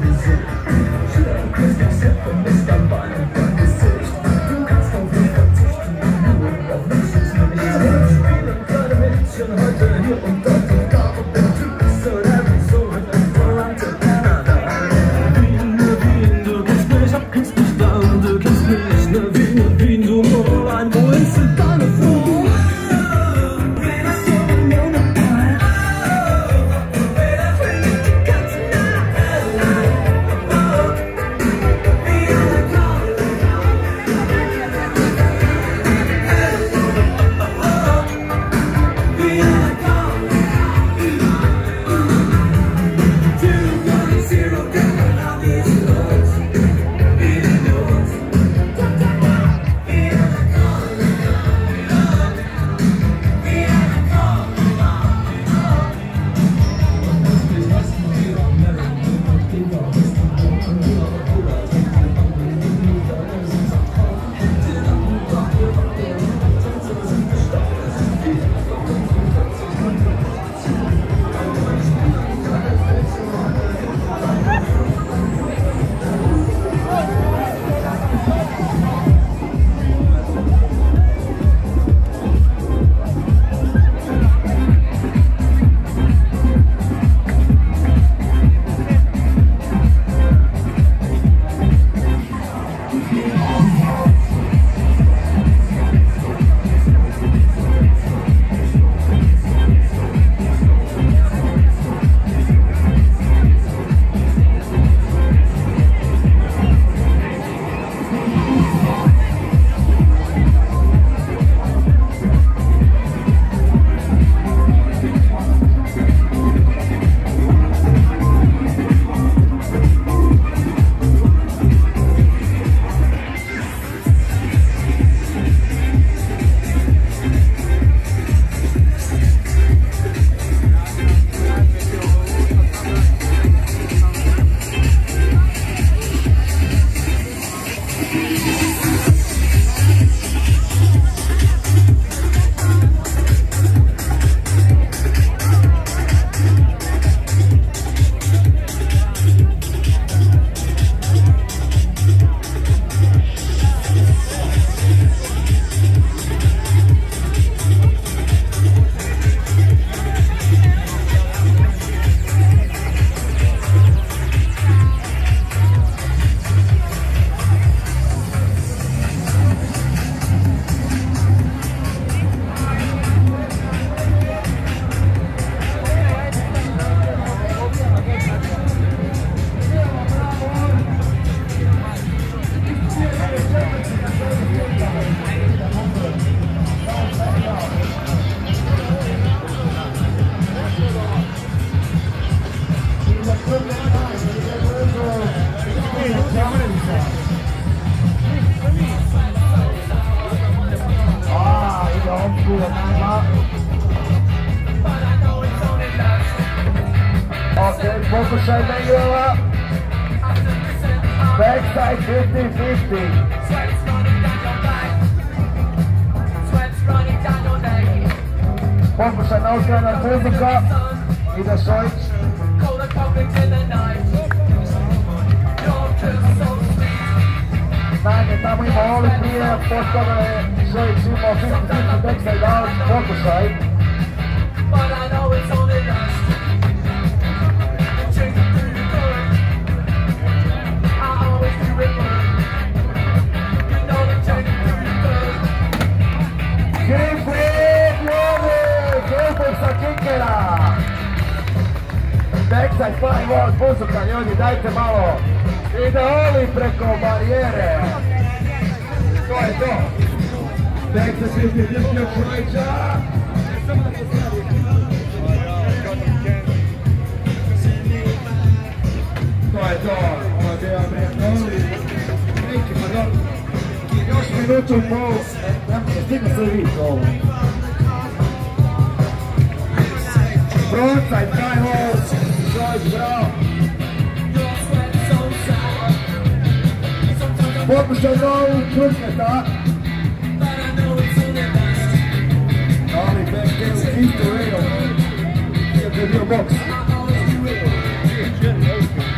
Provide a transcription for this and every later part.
music. Focus on manual up. Backside 50-50. Sweat's running down your back. Sweat's running down your leg. Focus on no gun on turbo cup. Either side. Call the conflict in the night. zijn. 50, out, focus. Backside five on Buzuka, ljudi, dajte malo. Ide Oli preko barijere. To je to. Backside 50-50 od Šojića. To je to. Je. Još minutu i pol. Ne može, stigne se vi ovo. Frontside, high horse. Vamos chamar o Krishna, tá? Olha, deve ter o quinto rail. Você viu o box?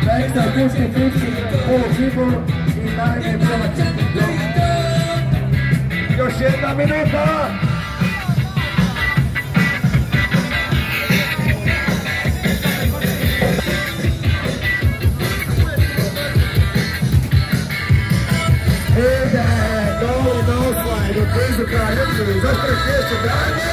Thanks to Krishna Krishna, four people in é nine minutes. Yoshida Minuta! seus prefeitos, grave!